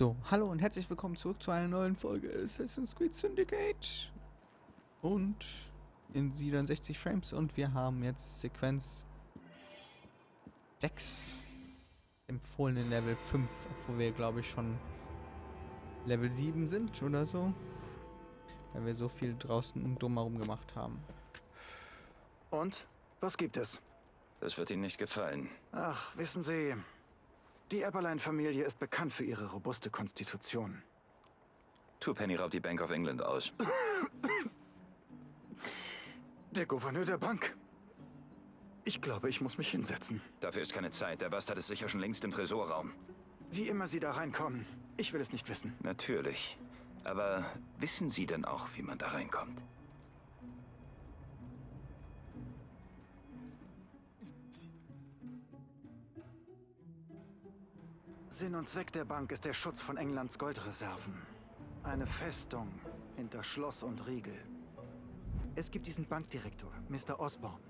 So, hallo und herzlich willkommen zurück zu einer neuen Folge Assassin's Creed Syndicate. Und in 67 Frames und wir haben jetzt Sequenz 6 empfohlene Level 5, obwohl wir glaube ich schon Level 7 sind oder so. Weil wir so viel draußen und drumherum gemacht haben. Und? Was gibt es? Das wird Ihnen nicht gefallen. Ach, wissen Sie, die Eberlein-Familie ist bekannt für ihre robuste Konstitution. Twopenny raubt die Bank of England aus. Der Gouverneur der Bank. Ich glaube, ich muss mich hinsetzen. Dafür ist keine Zeit. Der Bastard ist sicher schon längst im Tresorraum. Wie immer Sie da reinkommen, ich will es nicht wissen. Natürlich. Aber wissen Sie denn auch, wie man da reinkommt? Sinn und Zweck der Bank ist der Schutz von Englands Goldreserven. Eine Festung hinter Schloss und Riegel. Es gibt diesen Bankdirektor, Mr. Osborne.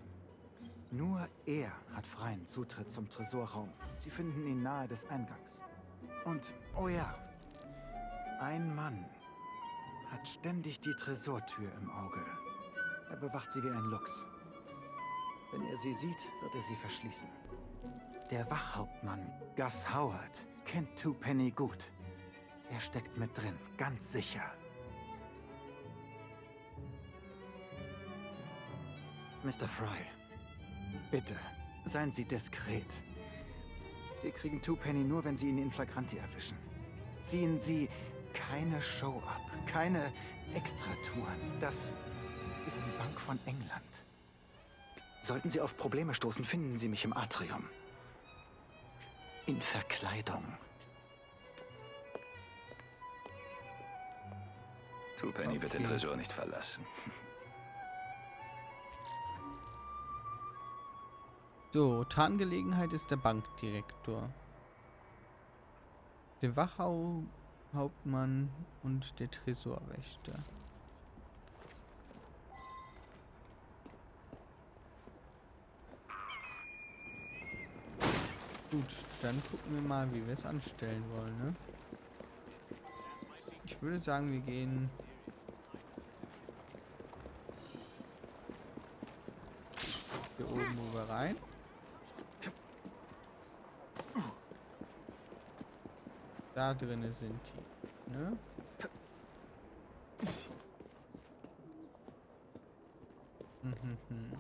Nur er hat freien Zutritt zum Tresorraum. Sie finden ihn nahe des Eingangs. Und, oh ja, ein Mann hat ständig die Tresortür im Auge. Er bewacht sie wie ein Luchs. Wenn er sie sieht, wird er sie verschließen. Der Wachhauptmann, Gus Howard, kennt Twopenny gut. Er steckt mit drin, ganz sicher. Mr. Fry, bitte, seien Sie diskret. Wir kriegen Twopenny nur, wenn Sie ihn in Flagranti erwischen. Ziehen Sie keine Show ab, keine Extratouren. Das ist die Bank von England. Sollten Sie auf Probleme stoßen, finden Sie mich im Atrium. In Verkleidung. Twopenny wird den Okay. Tresor nicht verlassen. So, Tarngelegenheit ist der Bankdirektor. Der Wachhauptmann und der Tresorwächter. Gut, dann gucken wir mal, wie wir es anstellen wollen, ne? Ich würde sagen, wir gehen hier oben wo wir rein. Da drinnen sind die, ne? Mhm, mhm.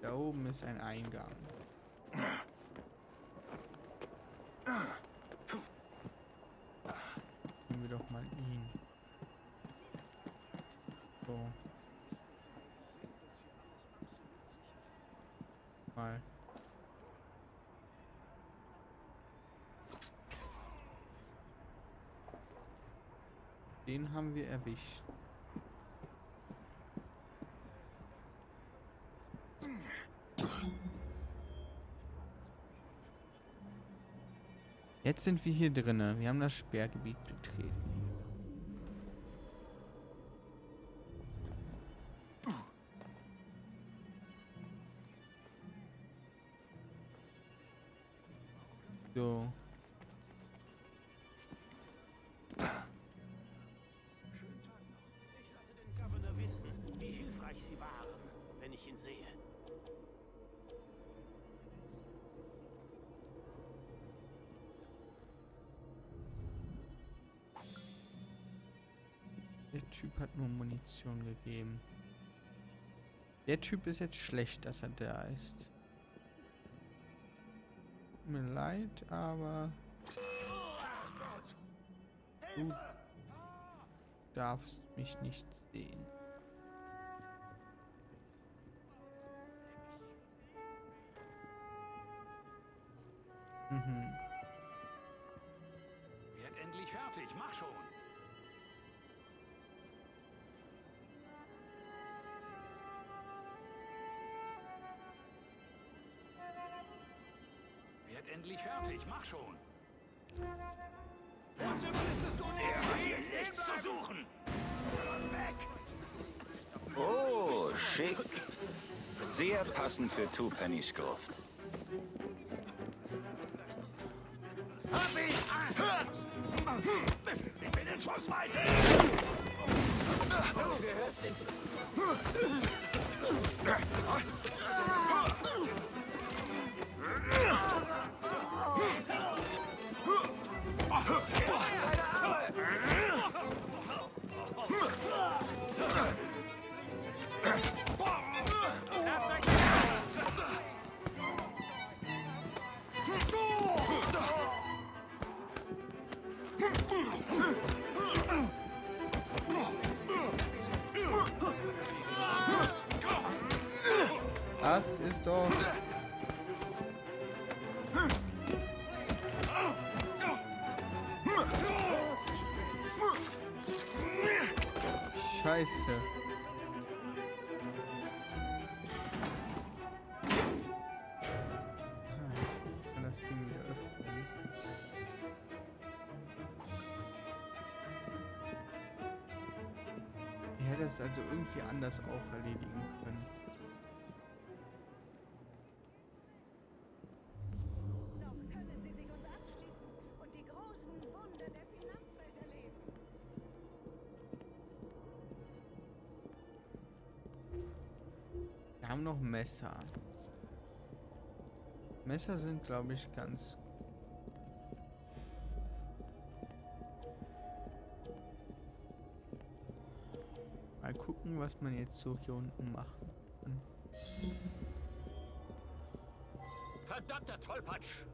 Da oben ist ein Eingang. Nehmen wir doch mal ihn. So. Mal. Den haben wir erwischt. Jetzt sind wir hier drinnen. Wir haben das Sperrgebiet betreten. Hilfreich Sie waren, wenn ich ihn sehe. Der Typ hat nur Munition gegeben. Der Typ ist jetzt schlecht, dass er da ist. Tut mir leid, aber du darfst mich nicht sehen. Mhm. Werd endlich fertig, mach schon. Werd endlich fertig, mach schon. Wozu überlistest du nicht? Hier nichts zu suchen. Weg! Oh, schick. Sehr passend für Twopenny's Gruft. Ich bin in Schussweite! Du gehörst ins... Scheiße. Ah, das Ding wieder öffnen. Ich hätte es also irgendwie anders auch erledigen können. Haben noch Messer. Messer sind, glaube ich, ganz... Mal gucken, was man jetzt so hier unten kann. Verdammter Tollpatsch!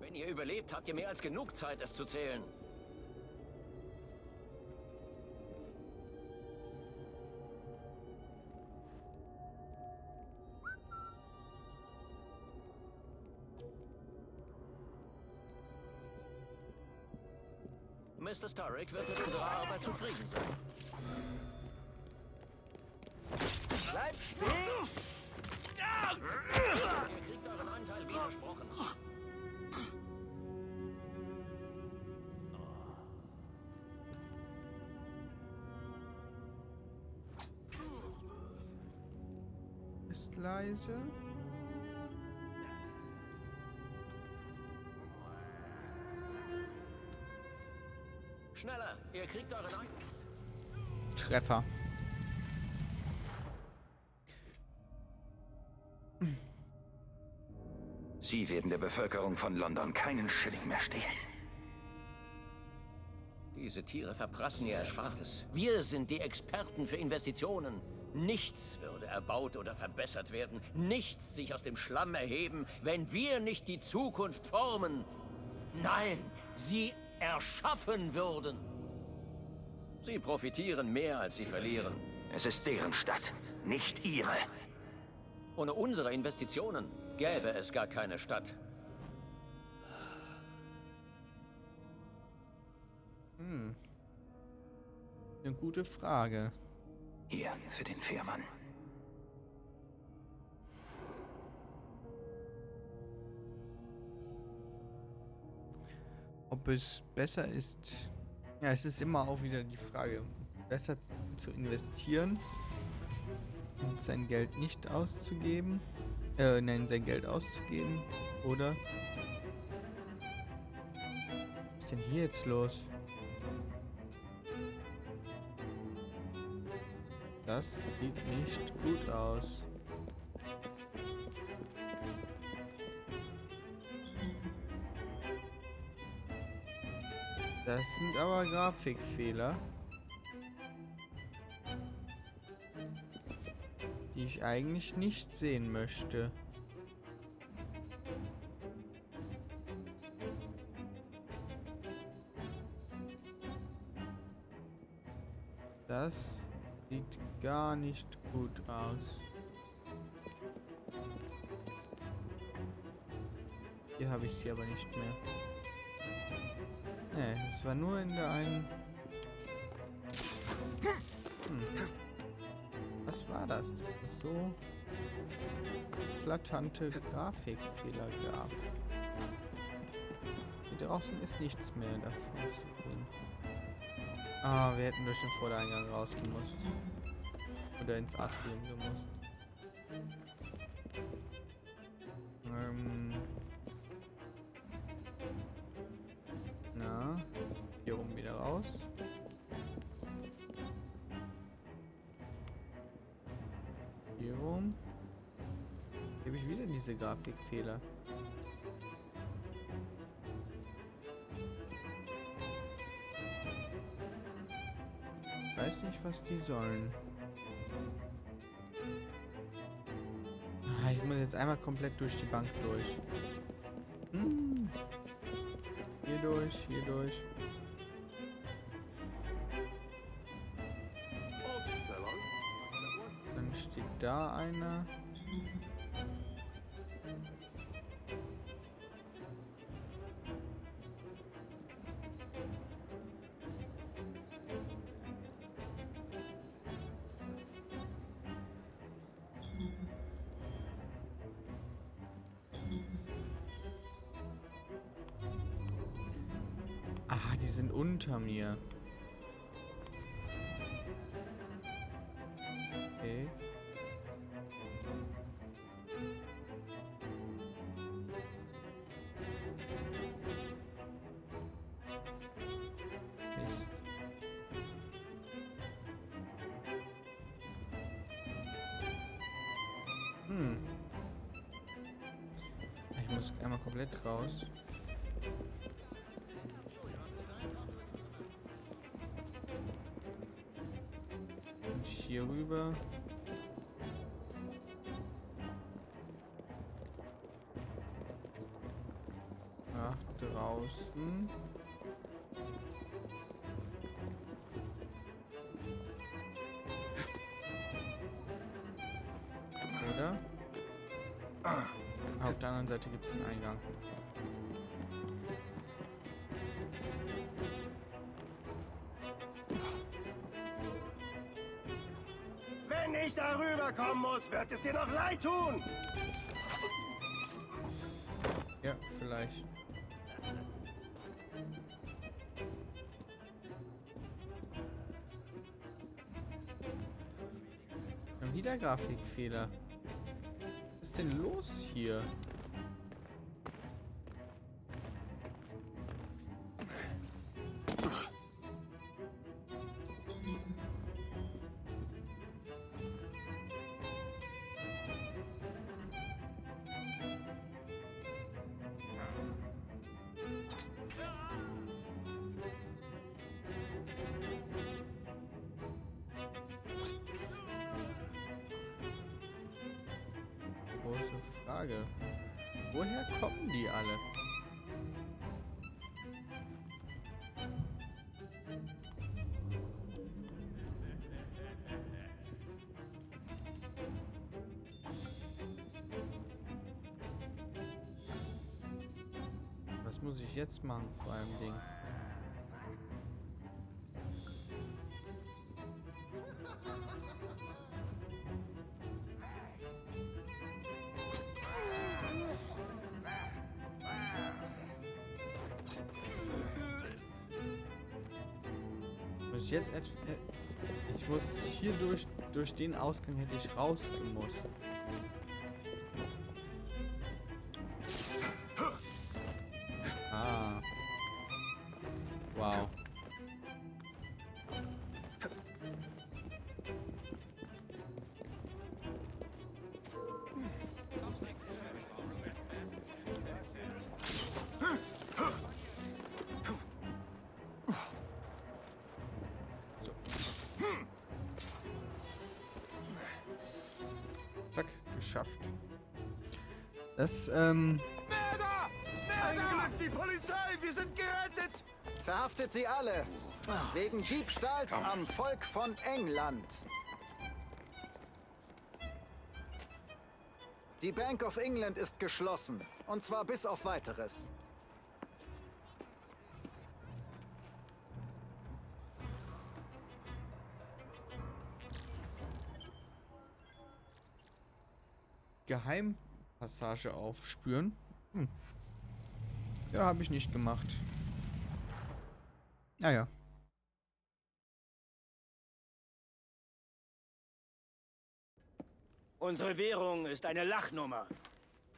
Wenn ihr überlebt, habt ihr mehr als genug Zeit, es zu zählen. Mr. Starrick wird mit unserer Arbeit zufrieden sein. Bleib stehen! Ihr kriegt euren Anteil wie versprochen. Ist leise. Ihr kriegt euren Ein Treffer. Sie werden der Bevölkerung von London keinen Schilling mehr stehlen. Diese Tiere verprassen ihr Erspartes. Wir sind die Experten für Investitionen. Nichts würde erbaut oder verbessert werden. Nichts sich aus dem Schlamm erheben, wenn wir nicht die Zukunft formen. Nein, sie erschaffen würden. Sie profitieren mehr, als sie verlieren. Es ist deren Stadt, nicht Ihre. Ohne unsere Investitionen gäbe es gar keine Stadt. Hm. Eine gute Frage. Hier, für den Fährmann. Ob es besser ist. Ja, es ist immer auch wieder die Frage. Besser zu investieren und sein Geld nicht auszugeben. Äh, nein, sein Geld auszugeben. Oder. Was ist denn hier jetzt los? Das sieht nicht gut aus. Das sind aber Grafikfehler. Die ich eigentlich nicht sehen möchte. Das sieht gar nicht gut aus. Hier habe ich sie aber nicht mehr. Nee, es war nur in der einen. Hm. Was war das? Dass es so eklatante Grafikfehler gab. Hier draußen ist nichts mehr davon zu sehen. Ah, wir hätten durch den Vordereingang rausgemusst. Oder ins Atrium gemusst. Habe ich wieder diese Grafikfehler. Weiß nicht, was die sollen. Ah, ich muss jetzt einmal komplett durch die Bank durch. Hm. Hier durch, hier durch. Dann steht da einer. Sind unter mir. Okay. Hm. Ich muss einmal komplett raus. Hier rüber. Nach draußen. Oder? Auf der anderen Seite gibt es einen Eingang. Ich darüber kommen muss, wird es dir noch leid tun. Ja, vielleicht. Wieder Grafikfehler. Was ist denn los hier? Muss ich jetzt machen vor allem Ding? Muss ich jetzt etwa... äh, Ich muss hier durch, durch den Ausgang hätte ich rausgemusst. Wow. Zack, geschafft. Das, ähm, Ein Glück, die Polizei, wir sind. Verhaftet sie alle. Wegen Diebstahls am Volk von England. Die Bank of England ist geschlossen. Und zwar bis auf weiteres. Geheimpassage aufspüren. Hm. Ja, habe ich nicht gemacht. Naja. Unsere Währung ist eine Lachnummer.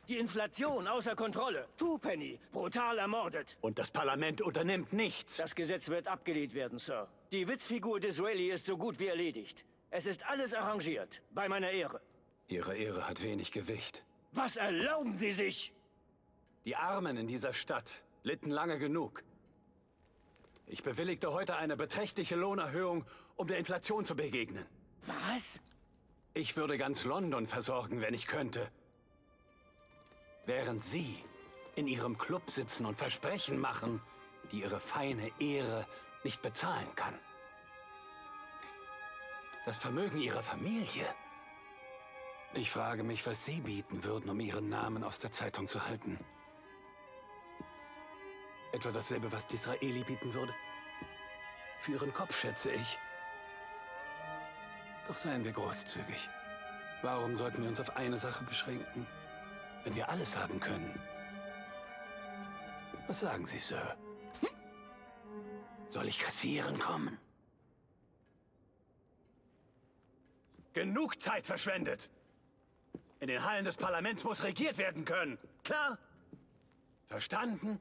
Die Inflation außer Kontrolle. Twopenny, brutal ermordet. Und das Parlament unternimmt nichts. Das Gesetz wird abgelehnt werden, Sir. Die Witzfigur Disraeli ist so gut wie erledigt. Es ist alles arrangiert. Bei meiner Ehre. Ihre Ehre hat wenig Gewicht. Was erlauben Sie sich? Die Armen in dieser Stadt litten lange genug. Ich bewilligte heute eine beträchtliche Lohnerhöhung, um der Inflation zu begegnen. Was? Ich würde ganz London versorgen, wenn ich könnte. Während Sie in Ihrem Club sitzen und Versprechen machen, die Ihre feine Ehre nicht bezahlen kann. Das Vermögen Ihrer Familie. Ich frage mich, was Sie bieten würden, um Ihren Namen aus der Zeitung zu halten. Etwa dasselbe, was Disraeli bieten würde? Für Ihren Kopf, schätze ich. Doch seien wir großzügig. Warum sollten wir uns auf eine Sache beschränken, wenn wir alles haben können? Was sagen Sie, Sir? Soll ich kassieren kommen? Genug Zeit verschwendet! In den Hallen des Parlaments muss regiert werden können. Klar? Verstanden?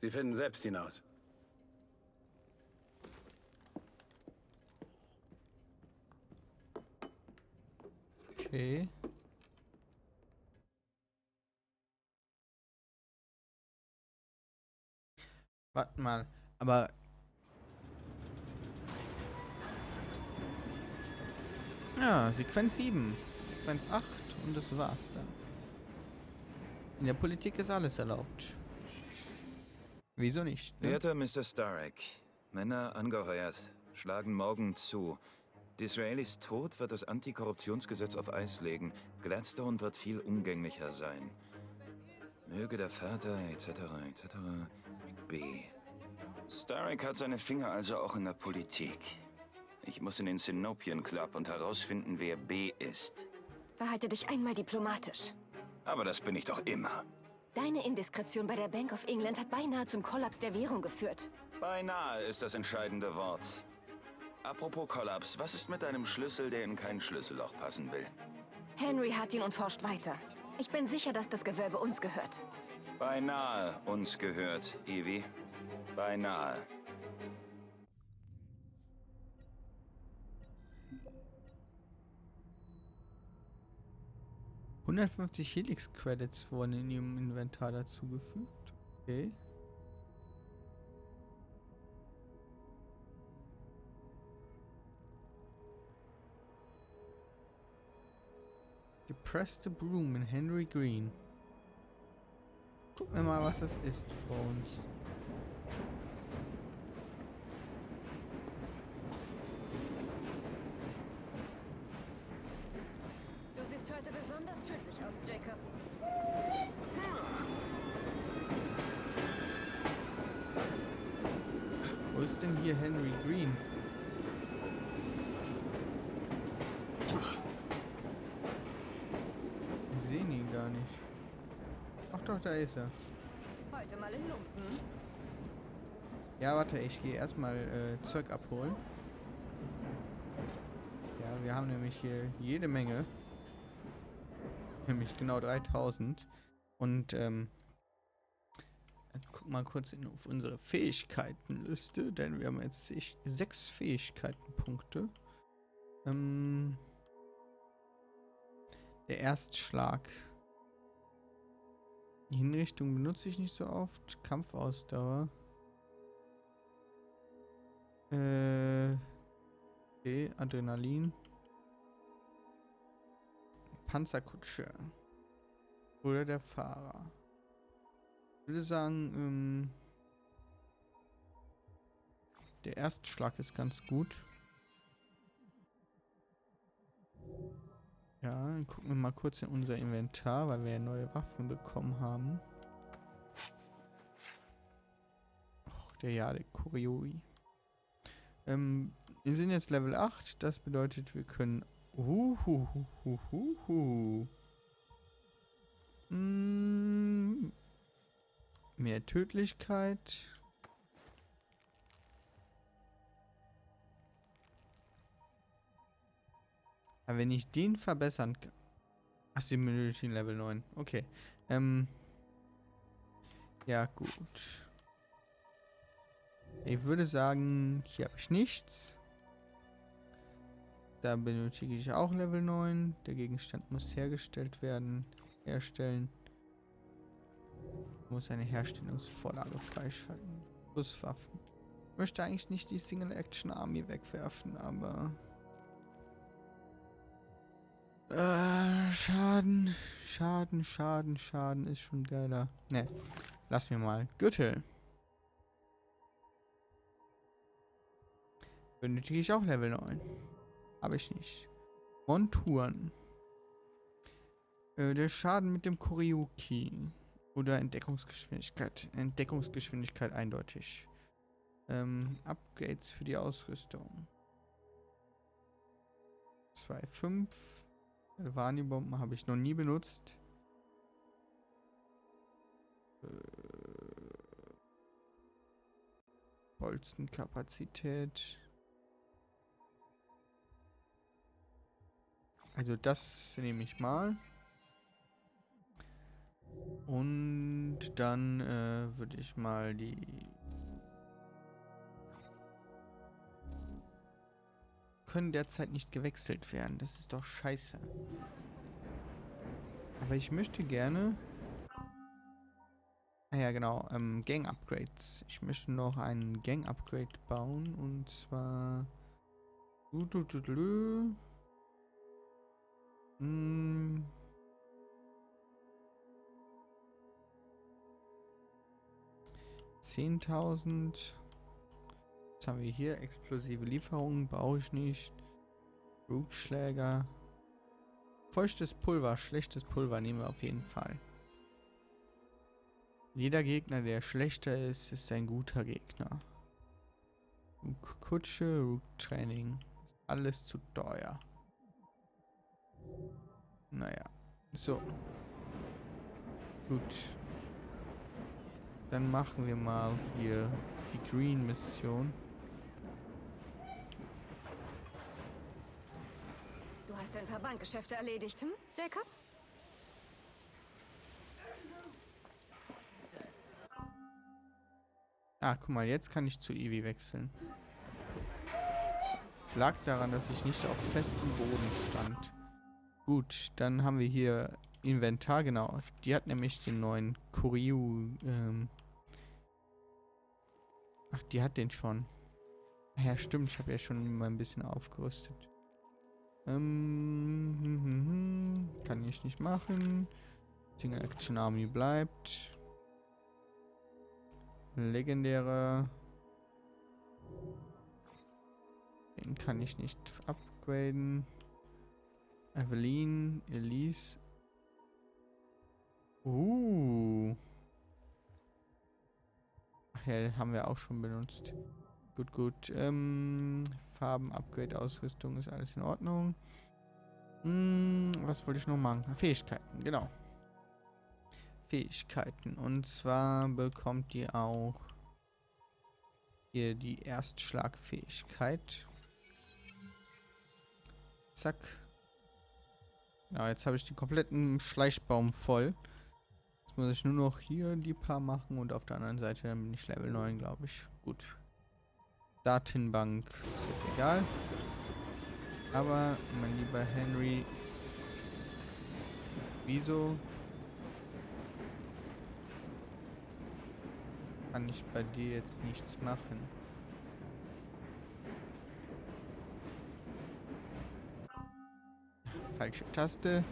Sie finden selbst hinaus. Okay. Warte mal, aber... Ja, Sequenz 7, Sequenz 8 und das war's dann. In der Politik ist alles erlaubt. Wieso nicht? Ne? Werter Mr. Starek, Männer angeheuert, schlagen morgen zu. Disraelis Tod wird das Antikorruptionsgesetz auf Eis legen. Gladstone wird viel umgänglicher sein. Möge der Vater etc. etc. B. Starek hat seine Finger also auch in der Politik. Ich muss in den Sinopian Club und herausfinden, wer B ist. Verhalte dich einmal diplomatisch. Aber das bin ich doch immer. Deine Indiskretion bei der Bank of England hat beinahe zum Kollaps der Währung geführt. Beinahe ist das entscheidende Wort. Apropos Kollaps, was ist mit einem Schlüssel, der in kein Schlüsselloch passen will? Henry hat ihn und forscht weiter. Ich bin sicher, dass das Gewölbe uns gehört. Beinahe uns gehört, Evie. Beinahe. ...150 Helix-Credits wurden in ihrem Inventar dazugefügt. Okay. Depress the Broom in Henry Green. Gucken wir mal, was das ist für uns. Du siehst heute besonders tödlich aus, Jacob. Wo ist denn hier Henry Green? Wir sehen ihn gar nicht. Ach doch, da ist er. Heute mal in Lumpen. Ja, warte, ich gehe erstmal äh, Zeug abholen. Ja, wir haben nämlich hier jede Menge. Nämlich genau 3000. Und, ähm, guck mal kurz in, auf unsere Fähigkeitenliste, denn wir haben jetzt sech- sechs Fähigkeitenpunkte. Ähm, der Erstschlag. Die Hinrichtung benutze ich nicht so oft. Kampfausdauer. Äh. Okay, Adrenalin. Panzerkutsche. Oder der Fahrer. Ich würde sagen, ähm, der Erstschlag ist ganz gut. Ja, dann gucken wir mal kurz in unser Inventar, weil wir ja neue Waffen bekommen haben. Ach, der ja, der Kurioi. Ähm, wir sind jetzt Level 8, das bedeutet, wir können... Uhuhuhuhu. Mm, mehr Tödlichkeit. Aber wenn ich den verbessern kann... Ach, sie benötigen Level 9. Okay. Ähm... Ja, gut. Ich würde sagen, hier habe ich nichts. Da benötige ich auch Level 9. Der Gegenstand muss hergestellt werden. Herstellen. Muss eine Herstellungsvorlage freischalten. Schusswaffen. Ich möchte eigentlich nicht die Single Action Army wegwerfen, aber... Äh, Schaden, Schaden, Schaden, Schaden ist schon geiler. Ne, lass mir mal. Gürtel. Benötige ich auch Level 9. Habe ich nicht. Monturen. Äh, der Schaden mit dem Koryuki. Oder Entdeckungsgeschwindigkeit. Entdeckungsgeschwindigkeit eindeutig. Ähm, Upgrades für die Ausrüstung. 2,5. Warni-Bomben habe ich noch nie benutzt. Äh, Bolzenkapazität. Also das nehme ich mal. Und dann äh, würde ich mal die... Können derzeit nicht gewechselt werden. Das ist doch scheiße. Aber ich möchte gerne... Ah ja, genau. Ähm, Gang-Upgrades. Ich möchte noch einen Gang-Upgrade bauen. Und zwar... Du, du, du, du. Hm. Zehntausend. Was haben wir hier? Explosive Lieferungen brauche ich nicht. Rutschläger. Feuchtes Pulver, schlechtes Pulver nehmen wir auf jeden Fall. Jeder Gegner, der schlechter ist, ist ein guter Gegner. Kutsche, Root Training. Alles zu teuer. Naja. So. Gut. Dann machen wir mal hier die Green-Mission. Du hast ein paar Bankgeschäfte erledigt, hm, Jacob? Ah, guck mal, jetzt kann ich zu Eevee wechseln. Lag daran, dass ich nicht auf festem Boden stand. Gut, dann haben wir hier Inventar, genau. Die hat nämlich den neuen Kuryu. Ähm Ach, die hat den schon. Ja, stimmt, ich habe ja schon mal ein bisschen aufgerüstet. Ähm, hm, hm, hm, kann ich nicht machen. Single Action Army bleibt. Legendärer. Den kann ich nicht upgraden. Evelyn, Elise. Uh. Ach ja, haben wir auch schon benutzt. Gut, gut. Ähm, Farben, Upgrade, Ausrüstung ist alles in Ordnung. Hm, was wollte ich noch machen? Fähigkeiten, genau. Fähigkeiten. Und zwar bekommt ihr auch hier die Erstschlagfähigkeit. Zack. Ja, jetzt habe ich den kompletten Schleichbaum voll. Jetzt muss ich nur noch hier die paar machen und auf der anderen Seite dann bin ich Level 9, glaube ich. Gut. Datenbank ist jetzt egal. Aber, mein lieber Henry, wieso kann ich bei dir jetzt nichts machen? Falsche Taste.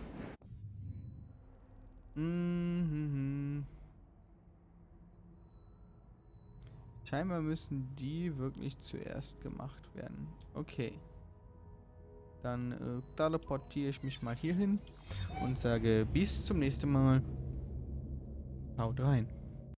Mhm. Scheinbar müssen die wirklich zuerst gemacht werden. Okay. Dann äh, teleportiere ich mich mal hier hin und sage bis zum nächsten Mal. Haut rein.